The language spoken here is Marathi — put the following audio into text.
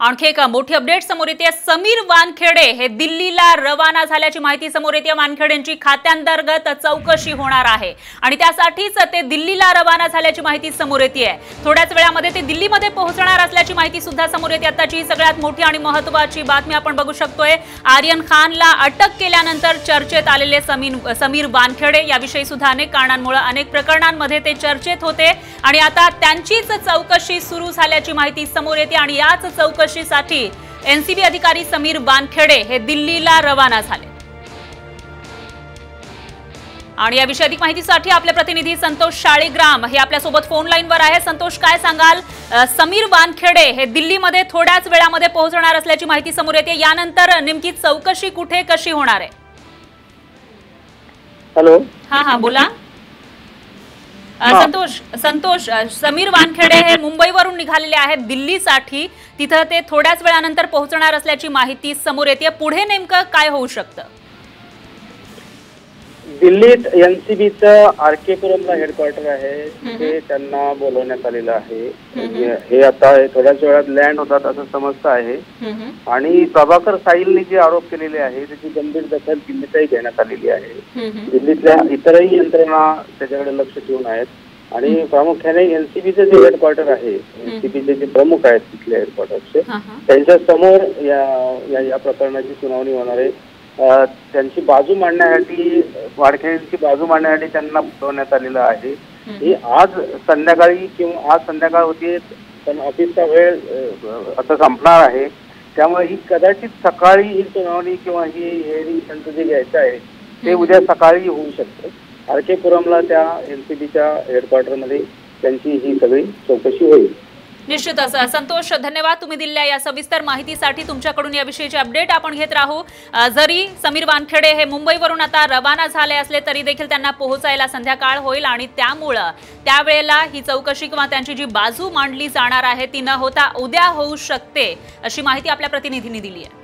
आणखी एक मोठी अपडेट समोर येते. समीर वानखेडे हे दिल्लीला रवाना झाल्याची माहिती समोर येते. वानखेडेंची खात्यांतर्गत चौकशी होणार आहे. आणि त्यासाठीच ते दिल्लीला रवाना झाल्याची माहिती समोर येते थोड्याच वेळामध्ये ते दिल्लीमध्ये पोहोचणार असल्याची माहिती सुद्धा समोर येते. आताची सगळ्यात मोठी आणि महत्वाची बातमी आपण बघू शकतोय. आर्यन खानला अटक केल्यानंतर चर्चेत आलेले समीर समीर वानखेडे याविषयी सुद्धा अनेक कारणांमुळे अनेक प्रकरणांमध्ये ते चर्चेत होते. आणि आता त्यांचीच चौकशी सुरू झाल्याची माहिती समोर येते. आणि याच चौकशीसाठी एनसीबी अधिकारी समीर वानखेडे हे दिल्लीला रवाना झाले. आणि याविषयी अधिक माहितीसाठी आपले प्रतिनिधी संतोष शाळीग्राम हे आपल्यासोबत फोन लाईनवर आहे. संतोष काय सांगाल? समीर वानखेडे हे दिल्लीमध्ये थोड्याच वेळामध्ये पोहोचणार असल्याची माहिती समोर येते. यानंतर नेमकी चौकशी कुठे कशी होणार आहे? हॅलो हा हा बोला. संतोष संतोष समीर वानखेडे हे मुंबईवरून निघालेले आहेत दिल्लीसाठी. तिथं ते थोड्याच वेळानंतर पोहोचणार असल्याची माहिती समोर येते. पुढे नेमकं काय होऊ शकतं? दिल्लीत एनसीबीचं आर के पुरमला हेडक्वार्टर आहे. तिथे त्यांना बोलवण्यात आलेलं आहे. म्हणजे हे आता थोड्याच वेळात लँड होतात असं समजतं आहे. आणि प्रभाकर साहिलने जे आरोप केलेले आहे त्याची गंभीर दखल दिल्लीतही घेण्यात आलेली आहे. दिल्लीतल्या इतरही यंत्रणा त्याच्याकडे लक्ष ठेवून आहेत. आणि प्रामुख्याने एनसीबीचे जे हेडक्वार्टर आहे एनसीबीचे जे प्रमुख आहेत तिथल्या हेडक्वार्टरचे. त्यांच्यासमोर या प्रकरणाची सुनावणी होणार आहे. त्यांची बाजू मांडण्यासाठी वाडखेडची बाजू मांडण्यासाठी त्यांना बोलवण्यात आलेलं आहे. ही आज संध्याकाळी किंवा आज संध्याकाळ होती पण ऑफिसचा वेळ आता संपणार आहे. त्यामुळे ही कदाचित सकाळी ही सुनावणी किंवा ही हेअरिंग त्यांचं जे घ्यायचं आहे ते उद्या सकाळी होऊ शकतं. आर के पुरमला त्या एनसीबीच्या हेडक्वार्टरमध्ये त्यांची ही सगळी चौकशी होईल. निश्चितच. संतोष धन्यवाद तुम्ही दिलेल्या या सविस्तर माहितीसाठी. तुमच्याकडून याविषयीचे अपडेट आपण घेत राहू. जरी समीर वानखेडे हे मुंबईवरून आता रवाना झाले असले तरी देखील त्यांना पोहोचायला संध्याकाळ होईल आणि त्यामुळं त्यावेळेला ही चौकशी किंवा त्यांची जी बाजू मांडली जाणार आहे ती न होता उद्या होऊ शकते अशी माहिती आपल्या प्रतिनिधींनी दिली आहे.